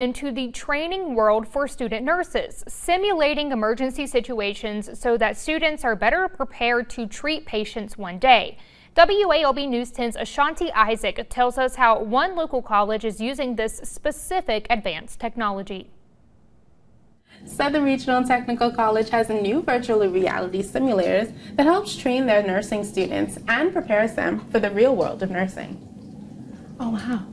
into the training world for student nurses, simulating emergency situations so that students are better prepared to treat patients one day. WALB News 10's Ashanti Isaac tells us how one local college is using this specific advanced technology. Southern Regional Technical College has a new virtual reality simulators that helps train their nursing students and prepares them for the real world of nursing. Oh, wow.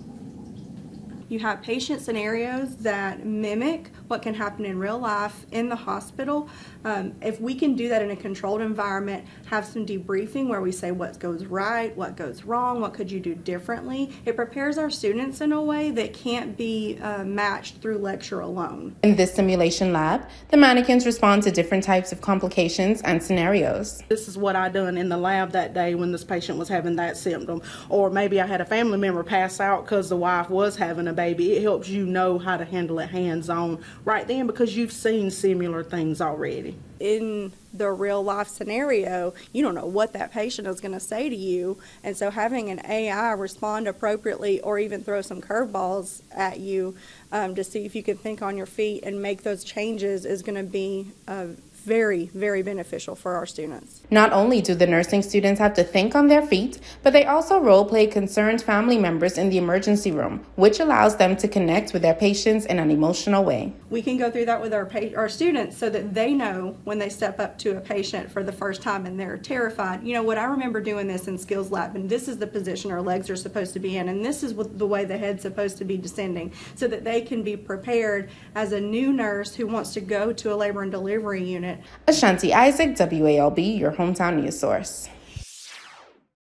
You have patient scenarios that mimic what can happen in real life in the hospital. Um, if we can do that in a controlled environment, have some debriefing where we say what goes right, what goes wrong, what could you do differently, it prepares our students in a way that can't be uh, matched through lecture alone. In this simulation lab, the mannequins respond to different types of complications and scenarios. This is what I done in the lab that day when this patient was having that symptom. Or maybe I had a family member pass out because the wife was having a baby. It helps you know how to handle it hands on right then because you've seen similar things already. In the real life scenario, you don't know what that patient is going to say to you. And so having an AI respond appropriately or even throw some curveballs at you um, to see if you can think on your feet and make those changes is going to be uh, very, very beneficial for our students. Not only do the nursing students have to think on their feet, but they also role play concerned family members in the emergency room, which allows them to connect with their patients in an emotional way. We can go through that with our, our students so that they know when they step up to a patient for the first time and they're terrified. You know what, I remember doing this in skills lab, and this is the position our legs are supposed to be in, and this is what the way the head's supposed to be descending, so that they can be prepared as a new nurse who wants to go to a labor and delivery unit Ashanti Isaac, WALB, your hometown news source.